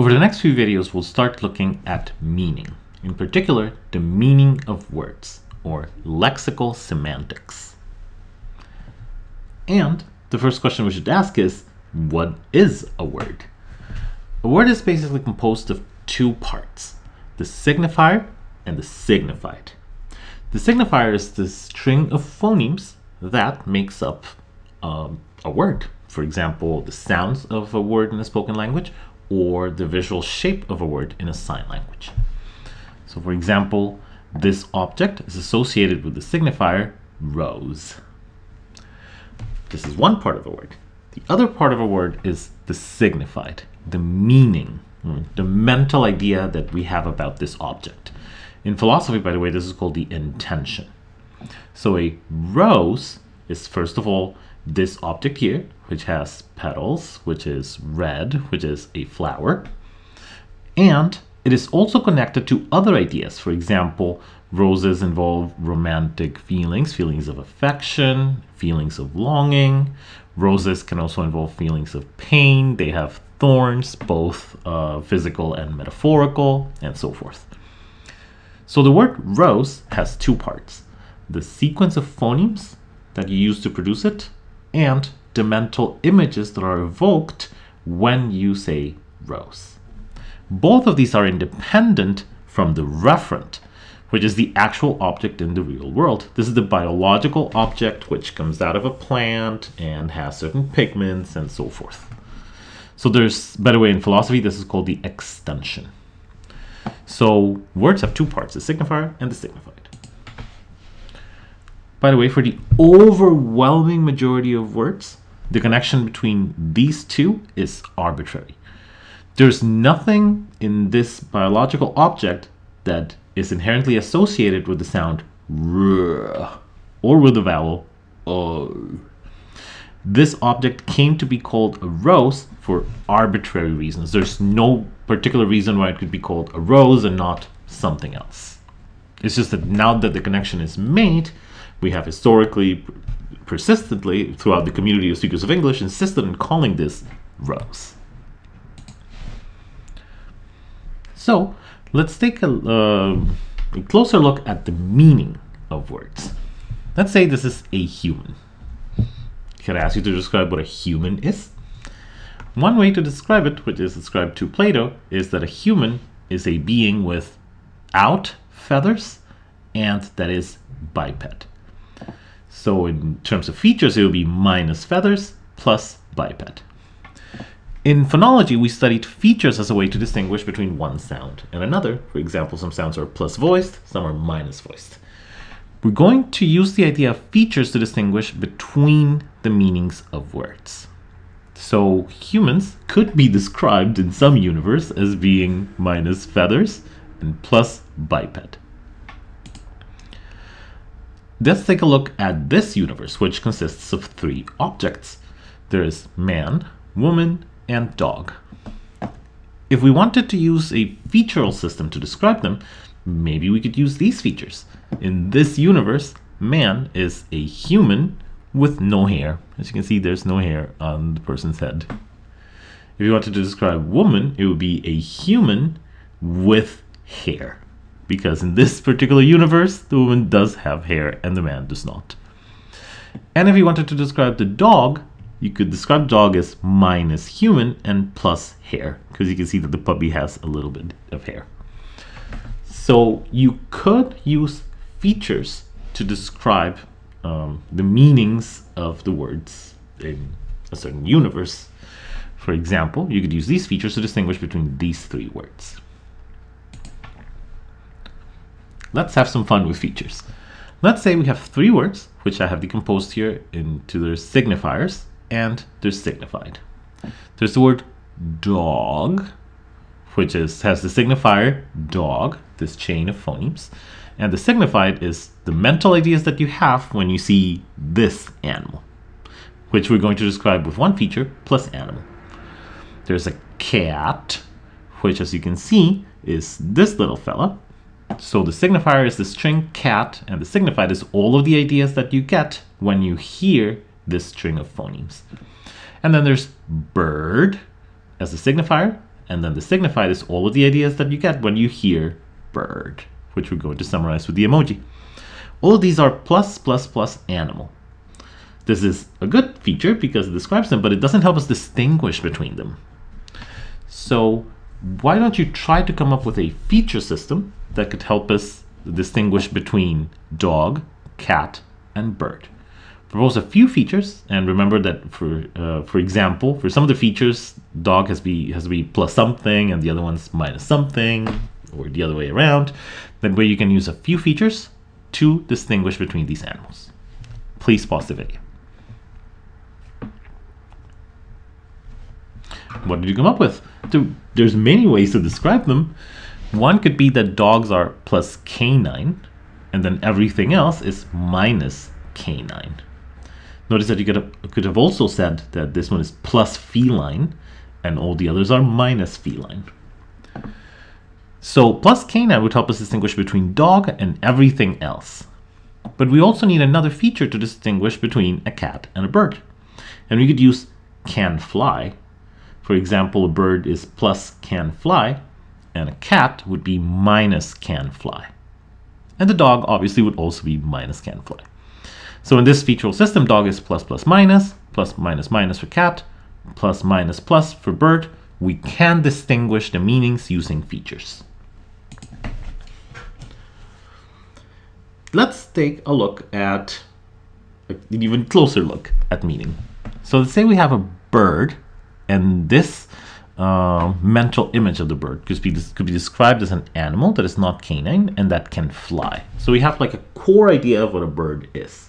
Over the next few videos, we'll start looking at meaning, in particular, the meaning of words, or lexical semantics. And the first question we should ask is, what is a word? A word is basically composed of two parts, the signifier and the signified. The signifier is the string of phonemes that makes up um, a word. For example, the sounds of a word in a spoken language or the visual shape of a word in a sign language. So for example, this object is associated with the signifier rose. This is one part of a word. The other part of a word is the signified, the meaning, hmm, the mental idea that we have about this object. In philosophy, by the way, this is called the intension. So a rose is first of all this object here, which has petals, which is red, which is a flower. And it is also connected to other ideas. For example, roses involve romantic feelings, feelings of affection, feelings of longing. Roses can also involve feelings of pain. They have thorns, both uh, physical and metaphorical, and so forth. So the word rose has two parts. The sequence of phonemes that you use to produce it, and the mental images that are evoked when you say rose. Both of these are independent from the referent, which is the actual object in the real world. This is the biological object which comes out of a plant and has certain pigments and so forth. So there's, by the way, in philosophy, this is called the extension. So words have two parts, the signifier and the signified. By the way, for the overwhelming majority of words, the connection between these two is arbitrary. There's nothing in this biological object that is inherently associated with the sound r or with the vowel o. This object came to be called a rose for arbitrary reasons. There's no particular reason why it could be called a rose and not something else. It's just that now that the connection is made, we have historically, persistently, throughout the community of speakers of English, insisted on calling this rose. So let's take a, uh, a closer look at the meaning of words. Let's say this is a human. Can I ask you to describe what a human is? One way to describe it, which is described to Plato, is that a human is a being without feathers and that is biped. So in terms of features, it would be minus feathers plus biped. In phonology, we studied features as a way to distinguish between one sound and another. For example, some sounds are plus voiced, some are minus voiced. We're going to use the idea of features to distinguish between the meanings of words. So humans could be described in some universe as being minus feathers and plus biped. Let's take a look at this universe, which consists of three objects. There is man, woman, and dog. If we wanted to use a featural system to describe them, maybe we could use these features. In this universe, man is a human with no hair. As you can see, there's no hair on the person's head. If you wanted to describe woman, it would be a human with hair because in this particular universe, the woman does have hair and the man does not. And if you wanted to describe the dog, you could describe dog as minus human and plus hair, because you can see that the puppy has a little bit of hair. So you could use features to describe um, the meanings of the words in a certain universe. For example, you could use these features to distinguish between these three words. Let's have some fun with features. Let's say we have three words, which I have decomposed here into their signifiers and their signified. There's the word dog, which is has the signifier dog, this chain of phonemes. And the signified is the mental ideas that you have when you see this animal, which we're going to describe with one feature plus animal. There's a cat, which as you can see is this little fella, so the signifier is the string cat, and the signified is all of the ideas that you get when you hear this string of phonemes. And then there's bird as the signifier, and then the signified is all of the ideas that you get when you hear bird, which we're going to summarize with the emoji. All of these are plus, plus, plus animal. This is a good feature because it describes them, but it doesn't help us distinguish between them. So why don't you try to come up with a feature system that could help us distinguish between dog, cat, and bird? Propose a few features, and remember that for uh, for example, for some of the features, dog has be has to be plus something, and the other one's minus something, or the other way around. That way, you can use a few features to distinguish between these animals. Please pause the video. What did you come up with? There's many ways to describe them. One could be that dogs are plus canine, and then everything else is minus canine. Notice that you could have, could have also said that this one is plus feline, and all the others are minus feline. So plus canine would help us distinguish between dog and everything else. But we also need another feature to distinguish between a cat and a bird. And we could use can fly for example, a bird is plus can fly, and a cat would be minus can fly. And the dog obviously would also be minus can fly. So in this featural system, dog is plus plus minus, plus minus minus for cat, plus minus plus for bird. We can distinguish the meanings using features. Let's take a look at an even closer look at meaning. So let's say we have a bird and this uh, mental image of the bird could be, could be described as an animal that is not canine and that can fly. So we have like a core idea of what a bird is.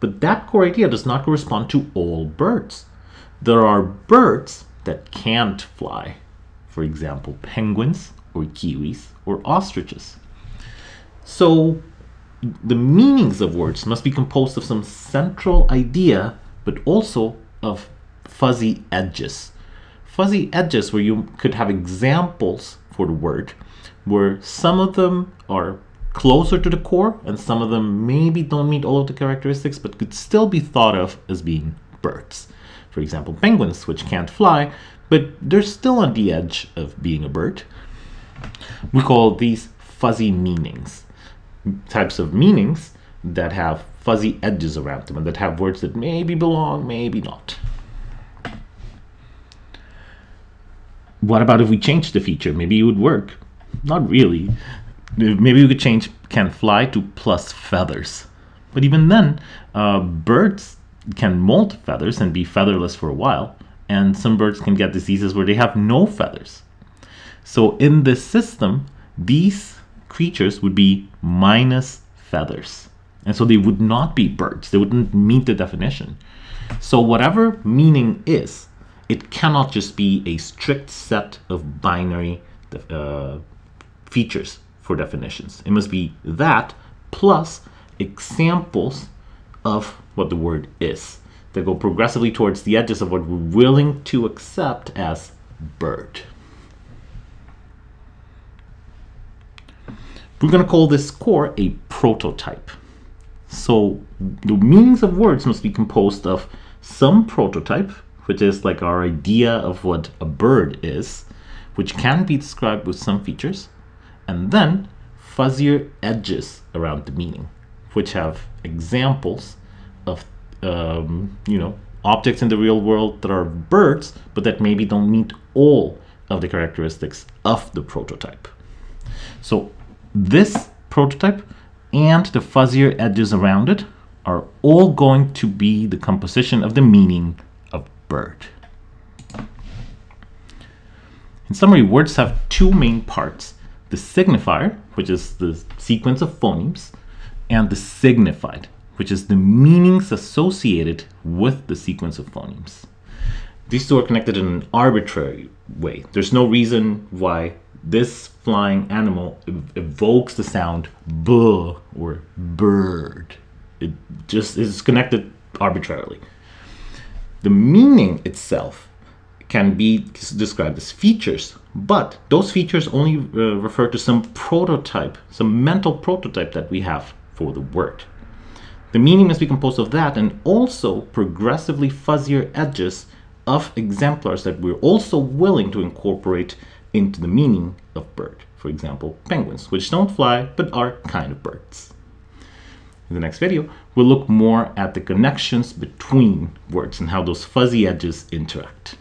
But that core idea does not correspond to all birds. There are birds that can't fly. For example, penguins or kiwis or ostriches. So the meanings of words must be composed of some central idea, but also of fuzzy edges. Fuzzy edges where you could have examples for the word where some of them are closer to the core and some of them maybe don't meet all of the characteristics but could still be thought of as being birds. For example, penguins, which can't fly, but they're still on the edge of being a bird. We call these fuzzy meanings, types of meanings that have fuzzy edges around them and that have words that maybe belong, maybe not. What about if we change the feature? Maybe it would work. Not really. Maybe we could change can fly to plus feathers. But even then, uh, birds can molt feathers and be featherless for a while. And some birds can get diseases where they have no feathers. So in this system, these creatures would be minus feathers. And so they would not be birds. They wouldn't meet the definition. So whatever meaning is, it cannot just be a strict set of binary uh, features for definitions. It must be that plus examples of what the word is that go progressively towards the edges of what we're willing to accept as bird. We're going to call this core a prototype. So the meanings of words must be composed of some prototype, which is like our idea of what a bird is, which can be described with some features, and then fuzzier edges around the meaning, which have examples of, um, you know, objects in the real world that are birds, but that maybe don't meet all of the characteristics of the prototype. So this prototype and the fuzzier edges around it are all going to be the composition of the meaning bird. In summary, words have two main parts. The signifier, which is the sequence of phonemes, and the signified, which is the meanings associated with the sequence of phonemes. These two are connected in an arbitrary way. There's no reason why this flying animal evokes the sound b or bird. It just is connected arbitrarily. The meaning itself can be described as features, but those features only uh, refer to some prototype, some mental prototype that we have for the word. The meaning must be composed of that and also progressively fuzzier edges of exemplars that we're also willing to incorporate into the meaning of bird. For example, penguins, which don't fly but are kind of birds. In the next video, we'll look more at the connections between words and how those fuzzy edges interact.